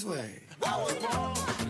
This way."